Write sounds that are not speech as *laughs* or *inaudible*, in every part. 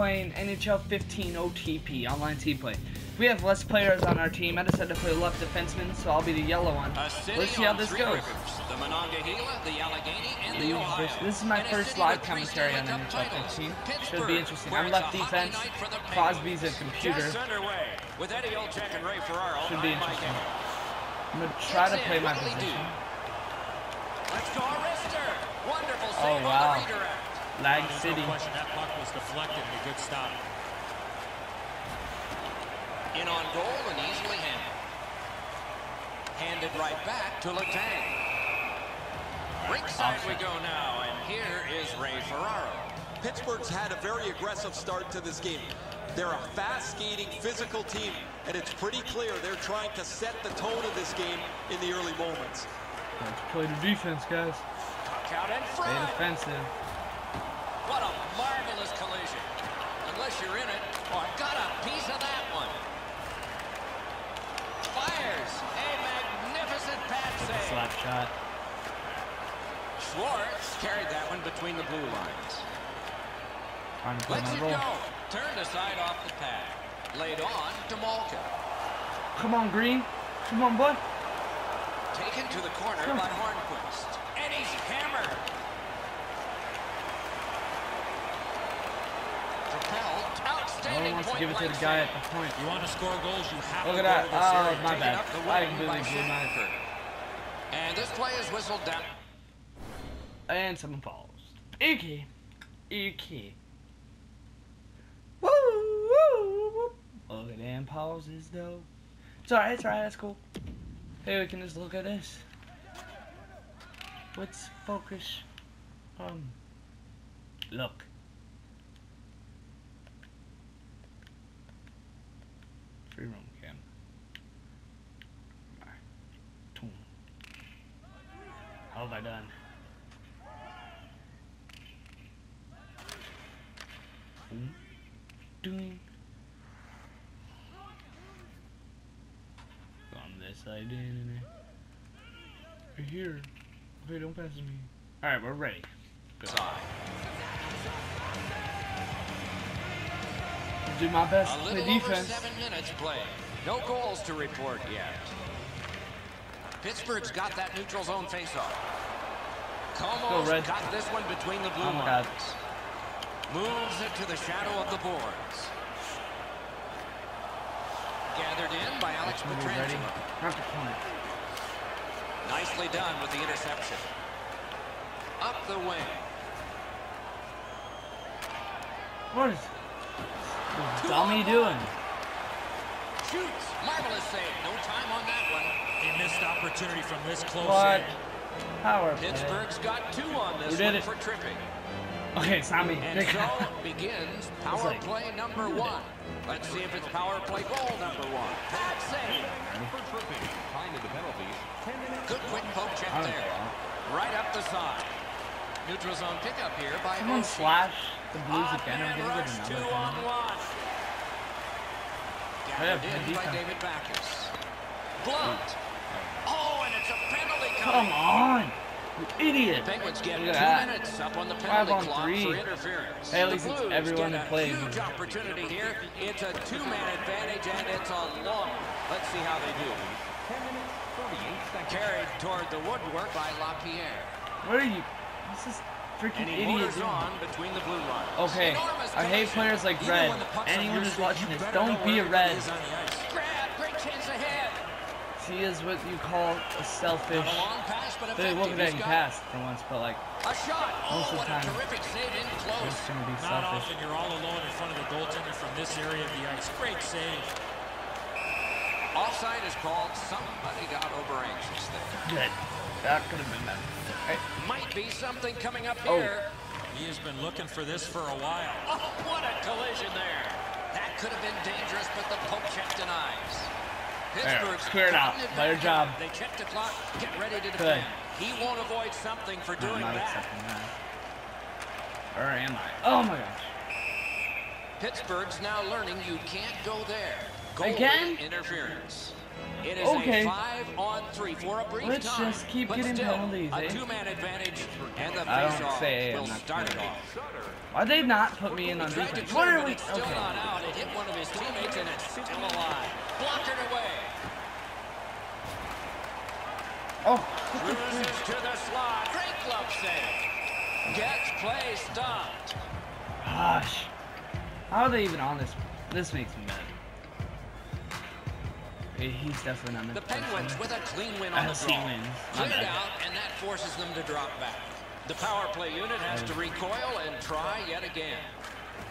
playing NHL 15 OTP, online team play. We have less players on our team. I decided to play left defenseman, so I'll be the yellow one. Let's see how this goes. The Monongahela, the Allegheny, and the This, Ohio. this is my first live commentary on NHL titles. 15. Should be interesting. I'm left defense. night for the Crosby's a computer. Just underway with Eddie Olczyk and Ray Ferraro. Should be I'm interesting. I'm gonna try to play my What'll he do? position. Let's go, Arister. Wonderful Oh, wow. on the redirect. Lag oh, City. No question that puck was deflected and a good stop. In on goal and easily handled. Handed right back to Letang. Ringside we go now, and here is Ray Ferraro. Pittsburgh's had a very aggressive start to this game. They're a fast-skating, physical team, and it's pretty clear they're trying to set the tone of this game in the early moments. Let's play the defense, guys. Puck out in Stay defensive. What a marvelous collision. Unless you're in it. Oh, I got a piece of that one. Fires a magnificent pad Take a save. slap shot. Schwartz carried that one between the blue lines. Trying to play Let's my it role. go. Turned aside off the pad. Laid on to Malkin. Come on, Green. Come on, bud. Taken to the corner Come. by Hornqvist. And he's hammered. Propelled. No one Outstanding wants to give it to the guy at the point. You want to score goals, you have Look to at that. Oh, my bad. I wing by completely blew my... Shattenkirk. And this play is whistled down. And someone falls. Okay. Okay. Woo! Woo! Look at them pauses, though. It's alright, it's alright, that's cool. Hey, we can just look at this. Let's focus. Um. Look. Free roam How have I done? Boom. Doing. On this side, in Right here. Okay, don't pass me. Alright, we're ready. Go. Side. Do my best A to play little over defense. seven minutes played. No goals to report yet. Pittsburgh's got that neutral zone faceoff. Como's Red. got this one between the blue Oh God. lines. Moves it to the shadow of the boards. Gathered in by Alex. Pietrangelo. Point. Nicely done with the interception. Up the wing. What is dummy doing? Shoots. Marvelous save. No time on that one. A missed opportunity from this close What? in. Power play. Pittsburgh's got two on this Who did one it? for tripping. Okay, *laughs* it's not me. And so begins power like- play number one. Let's see if it's power play goal number one. That save. Good quick poke check there. know. Right up the side. Neutral zone pickup here by Someone Oshie. slash the Blues Up again. I'm gonna rush, get two another on one. One. Yeah, Gathered good in by. David Backes. Blunt. Oh, and it's a penalty Come on! You idiot! Penguins get two Look at that. minutes up on the Five penalty on clock three. for interference. Hey, at least it's everyone who plays. huge opportunity here. It's a two-man advantage, and it's a long. Let's see how they do. Carried toward the woodwork by LaPierre. What are you? This is freaking And he idiot. motors on between the blue lines. Okay, Enormous I hate collision. players like Red. when the puck's on Anyone who's watching you this, don't be a Red. it is on the ice. Grab, great. He is what you call a selfish. Not a long pass, but They look effective. at He's he got passed for once, but like A shot. Most Oh, of the time. terrific save it's gonna be Not selfish. often you're all alone in front of the goaltender from this area of the ice. Great save. Offside is called. Somebody got over anxious there. Good. That could have been that. Hey, Might be something coming up Oh. here. He has been looking for this for a while. Oh, what a collision there. That could have been dangerous, but the poke check denies. Pittsburgh's clear it out. Better job. They check the clock, get ready to defend. Good. defend. He won't avoid something for I'm doing not that. accepting that. Or am I? Oh my gosh. Pittsburgh's now learning you can't go there. Again? interference. It is Okay. a five on three for a brief Let's time. just keep getting still, penalties, A eh? two-man advantage, and the I don't say will start it off. Why'd they not put me in on defense? What are we? it's still Okay. not out. It hit one of his teammates, and it's still alive. Blockered away. Oh, Cruises to the slot. Great glove save. Gets play stopped. gosh. How are they even on this? This makes me mad. He's definitely not meant The to Penguins with a clean win on the draw. wins. Cleared out, and that forces them to drop back. The power play unit has to recoil and try yet again.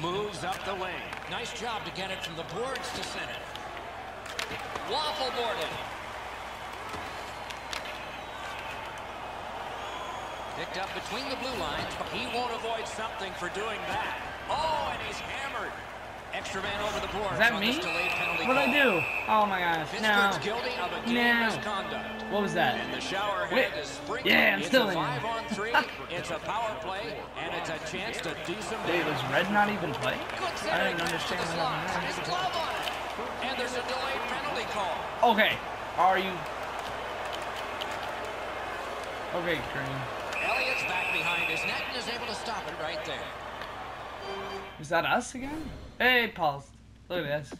Moves up the lane. Nice job to get it from the boards to center. Waffle boarded. Picked up between the blue lines, he won't avoid something for doing that. Oh, and he's hammered. Extra man over the boards Is that me? this delayed penalty What'd I do? Oh my gosh, no. Pittsburgh's guilty of a game No. What was that? And the shower Wait. head is. Yeah, I'm it's still a in. five on three. *laughs* it's a power play, and it's a chance to do some Wait, was Red not even play? I centering didn't pass understand the what that His on it. And there's a delayed penalty call. Okay, are you? Okay, Green. Elliott's back behind his net and is able to stop it right there. Is that us again? Hey, Paul. Look at this.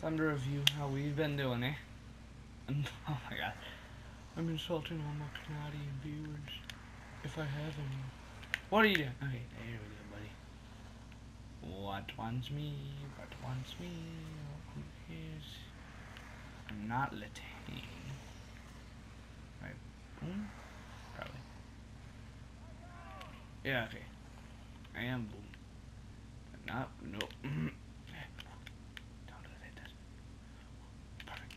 Time to review how we've been doing, eh? And, *laughs* oh my god. I'm insulting all my Canadian viewers. If I have any. What are you doing? Okay, there we go, buddy. What wants me? What wants me? I'm not Latin. Right. Boom? Probably. Yeah, okay. I am boom. But not, no. *clears throat* Don't do that. Perfect.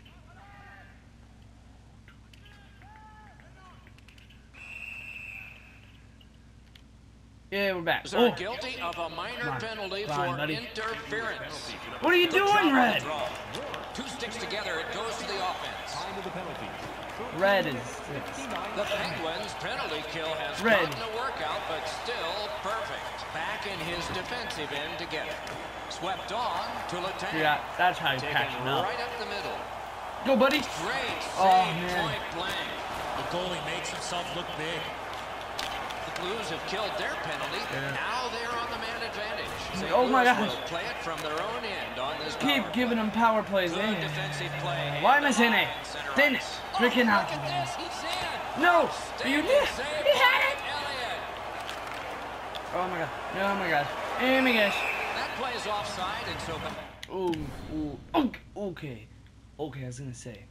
Yeah, we're back. They're Oh, guilty of a minor penalty for buddy. interference. what are you Good doing, Red? draw. Two sticks together, it goes to the offense. Red is. The Penguins' penalty kill has Red. gotten a workout, but still perfect. Back in his defensive end to get it. Swept on to Letang. Yeah, that's how you Taken patch it up. right up the middle. Go, buddy. Great oh, save, Oh, man. point blank. The goalie makes himself look big. The Blues have killed their penalty. Yeah. Now they're on the man advantage. Oh St. Oh, my Louis gosh. play it from their own end on this Keep giving play. him power plays, Good defensive play. Why and am I saying it? center Didn't ice. it? Freaking oh, out. Look at this. He's in. No! You Outstanding did! save You had by it! Elliott. Oh my god. Oh my god. Oh my gosh. That play is offside, and so Ooh, ooh. Okay. Okay. I was gonna say.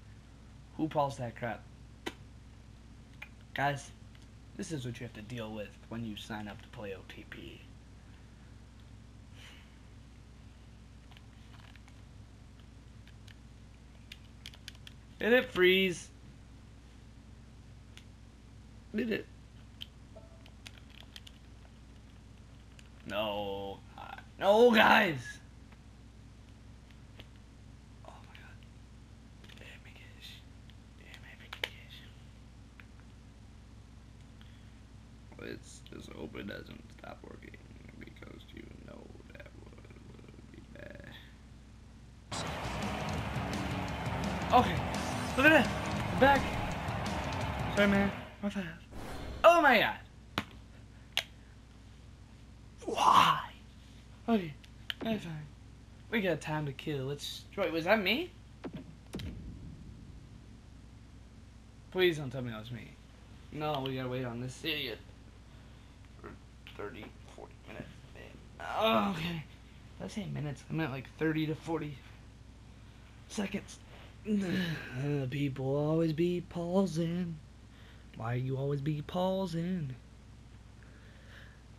Who paused that crap? Guys, this is what you have to deal with when you sign up to play OTP. Did it freeze? Did it? No. No, guys. Oh my god. Oh my gosh. Oh my gosh. Let's just hope it doesn't stop working because you know that would, would be bad. Okay. Look at that. I'm back. Sorry, man. My bad. Oh my god. Why? Okay, that's fine. We got time to kill. Let's. Wait, was that me? Please don't tell me that was me. No, we gotta wait on this idiot for 30, 40 minutes. Oh, okay. I say minutes? I meant like 30 to 40 seconds. *sighs* Uh, people always be pausing. Why you always be pausing?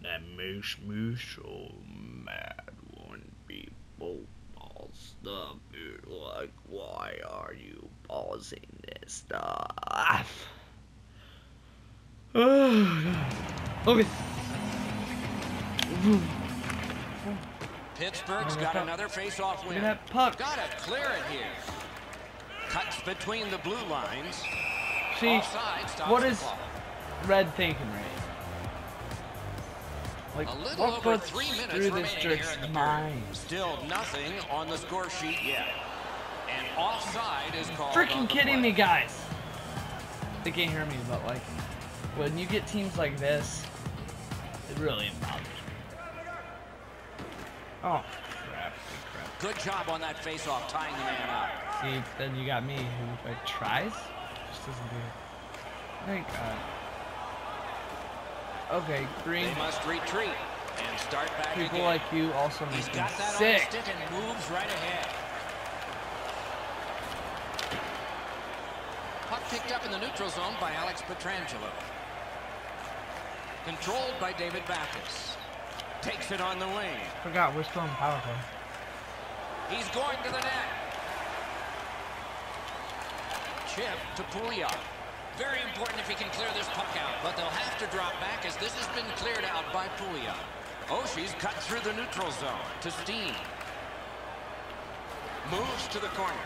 That makes me so mad when people pause the It's like, why are you pausing this stuff? *sighs* okay. Pittsburgh's got another face-off Look win. that puck. Got to clear it here. Cuts between the blue lines. See, Offside stops what the is clock. Red thinking, right? Like, A little what over three minutes through this jerk's in the period. mind? Still nothing on the score sheet yet. And offside is called Freaking kidding play. me, guys! They can't hear me, but like, when you get teams like this, it really bothers me. Oh, crap, crap. Good job on that face-off, tying the man up. See, then you got me who like tries, just doesn't do it. Thank God. Okay, green. They must retreat and start back People again. like you also He's got that sick. stick and moves right ahead. Puck picked up in the neutral zone by Alex Pietrangelo. Controlled by David Backes. Takes it on the wing. Forgot we're still in power play. He's going to the net. Chip to Pouliot. Very important if he can clear this puck out, but they'll have to drop back as this has been cleared out by. Oh, she's cut through the neutral zone to Steen. Moves to the corner.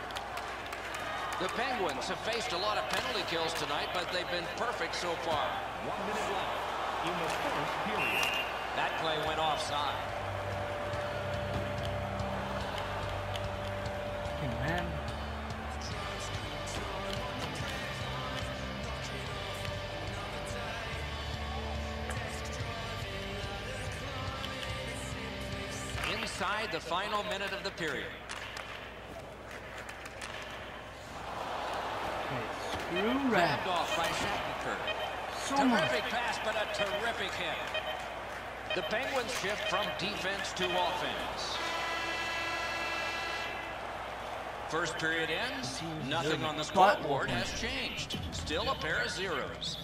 The Penguins have faced a lot of penalty kills tonight, but they've been perfect so far. One minute left in the first period. That play went offside. Hey, man. Inside the final minute of the period. Screw red. Grabbed off by Shattenkirk. So much. Terrific pass, but a terrific hit. The Penguins shift from defense to offense. First period ends. Nothing on the scoreboard has changed. Still a pair of zeros.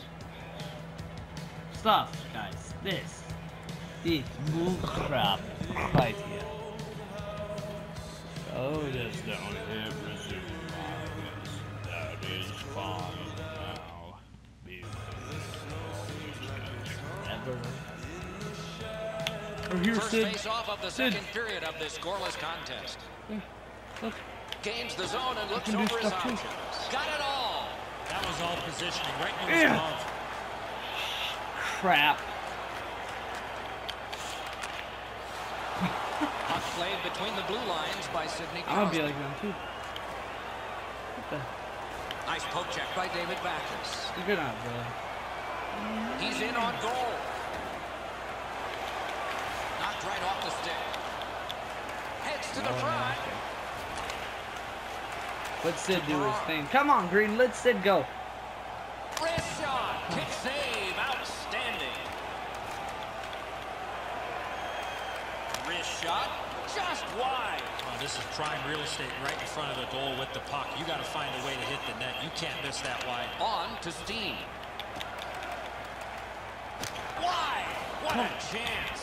Stuff, guys. This. This bull crap right here. Oh, just don't hit resume. That is fine now. Ever. Or here, First Sid. face-off of the Sid. second period of this scoreless contest. Look. Gains the zone and looks can do over his stuff too. options. Got it all. That was all positioning right in his Yeah. glove. Crap. Played between the blue lines by Sidney I'll be like them too. Nice poke check by David Backes. You're not really. He's in on goal. Knocked right off the stick. Heads to the Oh, front. okay. Let Sid do his thing. Come on, Green. Let Sid go. Wrist shot. Kick save. Outstanding. Wrist shot. Just wide. Oh, this is prime real estate right in front of the goal with the puck. You got to find a way to hit the net. You can't miss that wide. On to Steen. Wide. What a chance.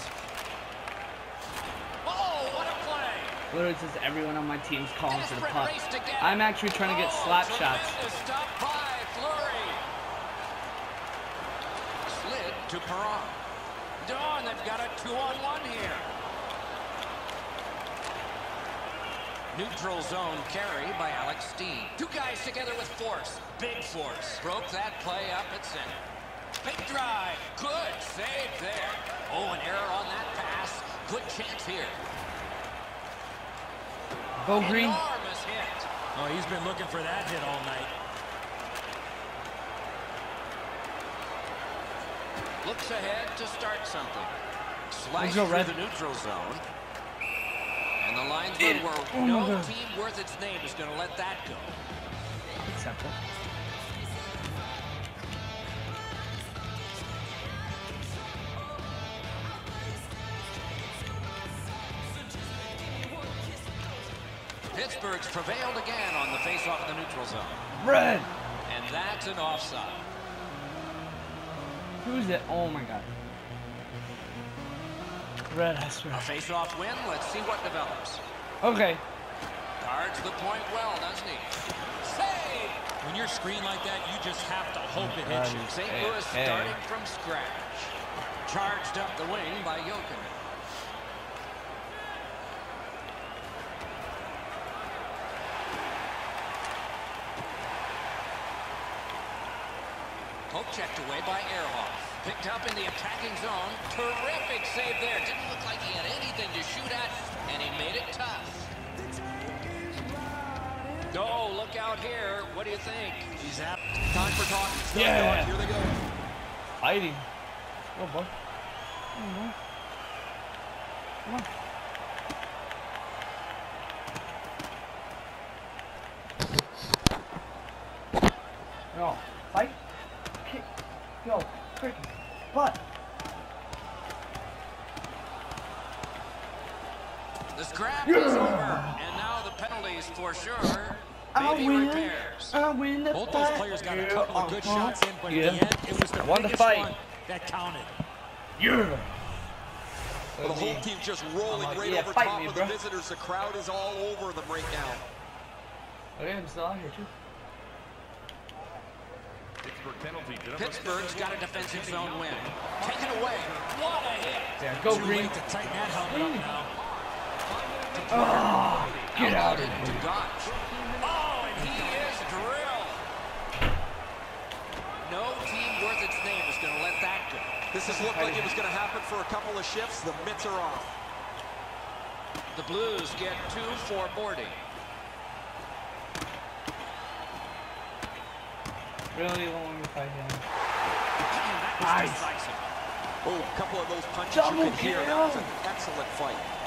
Oh, what a play. Literally says everyone on my team's calling for the puck. race to get I'm actually trying to get Oh, slap shots. stop by Fleury. Slid to Perron. Dawn, they've got a two-on-one here. Neutral zone carry by Alex Steen. Two guys together with force. Big force. Broke that play up at center. Big drive. Good save there. Oh, an error on that pass. Good chance here. Go Green. Enormous hit. Oh, he's been looking for that hit all night. Looks ahead to start something. Slice Let's through Red. the neutral zone. And the linesmen were Oh my no God. team worth its name is going to let that go. Accept it. Pittsburgh's prevailed again on the faceoff in the neutral zone. Red. And that's an offside. Who's it? Oh my god. Red, I swear. A faceoff win. Let's see what develops. Okay. Guards the point well, doesn't he? Save! When you're screened like that, you just have to hope it hits you. St. Hey, Louis hey. starting from scratch. Charged up the wing by Jokin. Poke checked away by Ehrhoff. Picked up in the attacking zone. Terrific save there. Didn't look like he had anything to shoot at, and he made it tough. Oh, look out here. What do you think? He's out. Time for talking. Yeah. going. Here they go. Fighting. Oh boy. Oh, Come on. Come on. No. Fight. Kick. Go. Freaking. Butt. The scrap is over, and now the penalties for sure. I Baby win. repairs. I win the Both those fight. players got a Yeah, couple of good uh-huh. shots in, but yeah. in the end, it was the Won the biggest fight. one that counted. Yeah. Well, the whole team just rolling like, right yeah, over top me, of bro. the visitors. The crowd is all over them right now. Okay, I'm still out here too. Pittsburgh penalty. Pittsburgh's got a defensive zone win. Taken away. What a hit. Yeah, go Too green. late to tighten that helmet up now. Oh, get out of Outlet here. Oh, and he is drilled. No team worth its name is going to let that go. This has looked like it was going to happen for a couple of shifts. The mitts are off. The Blues get two for boarding. Really long fight him. That was Nice. Oh, a couple of those punches Double you can hear. That was an excellent fight.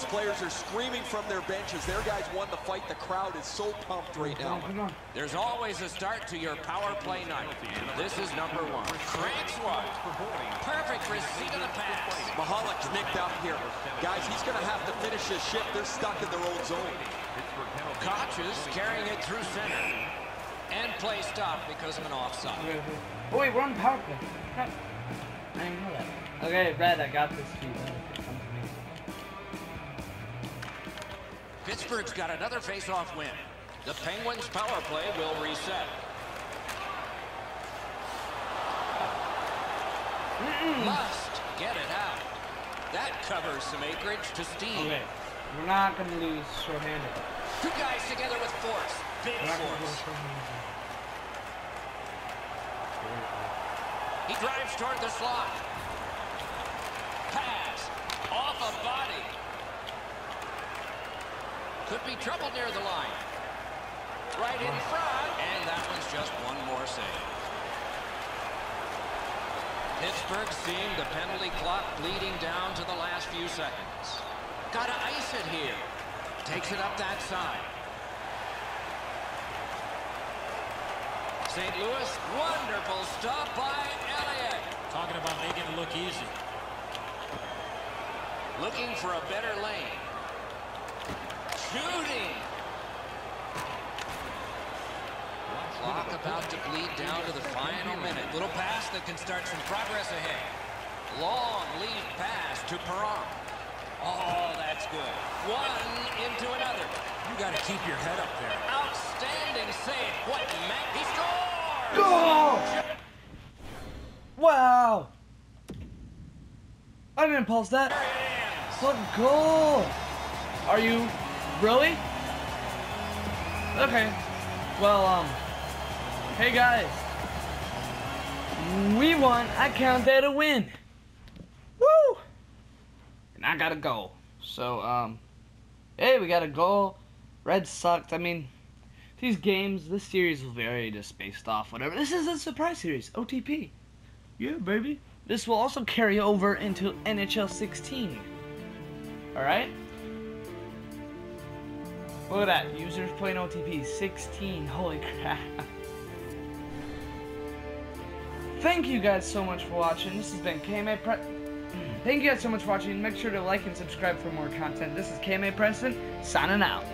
The players are screaming from their benches. Their guys won the fight. The crowd is so pumped right now. There's always a start to your power play night. This is number one. Cranks one. Perfect receipt of the pass. Mahalik's nicked out here. Guys, he's going to have to finish his shift. They're stuck in their own zone. Koch is carrying it through center. And play stopped because of an offside. Okay, okay. Oh wait, we're on power play. I didn't know that. Okay, Brad, I got this for Pittsburgh's got another face-off win. The Penguins' power play will reset. Must get it out. That covers some acreage to Steve. Okay, we're not gonna lose shorthanded. Two guys together with force. Big We're not gonna lose force. He drives toward the slot. Pass. Off a body. Could be trouble near the line. Right in front. And that one's just one more save. Pittsburgh seeing the penalty clock bleeding down to the last few seconds. Gotta ice it here. Takes it up that side. St. Louis, wonderful stop by Elliott. Talking about making it look easy. Looking for a better lane. Shooting. Clock about to bleed down to the final minute. Little pass that can start some progress ahead. Long lead pass to Perron. Oh, that's good. One into another. You got to keep your head up there. Outstanding save. What man? He scores! Go! Wow! I didn't pulse that. There. What goal? Are you really? Okay. Well, um. Hey guys. We won. I count that a win. Woo! And I got a goal. So, um. Hey, we got a goal. Red sucked. I mean, these games, this series will vary just based off whatever. This is a surprise series. OTP. Yeah, baby. This will also carry over into NHL 16. Alright? Look at that. Users playing OTP 16. Holy crap. Thank you guys so much for watching. This has been KMA Pre. Thank you guys so much for watching. Make sure to like and subscribe for more content. This is KMA Preston, signing out.